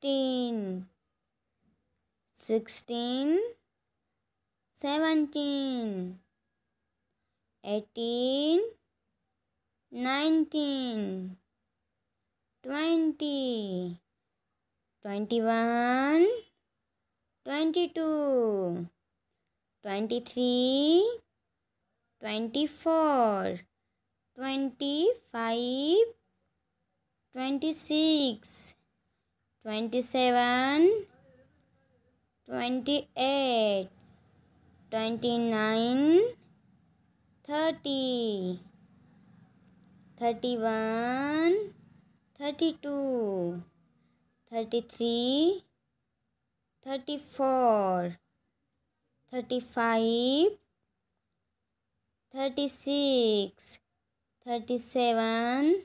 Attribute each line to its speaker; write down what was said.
Speaker 1: fifteen, sixteen, seventeen, eighteen, nineteen, twenty, twenty-one, twenty-two, twenty-three, twenty-four, twenty-five, twenty-six, twenty-seven, twenty-eight, twenty-nine, thirty, thirty-one, thirty-two, thirty-three, thirty-four, thirty-five, thirty-six, thirty-seven,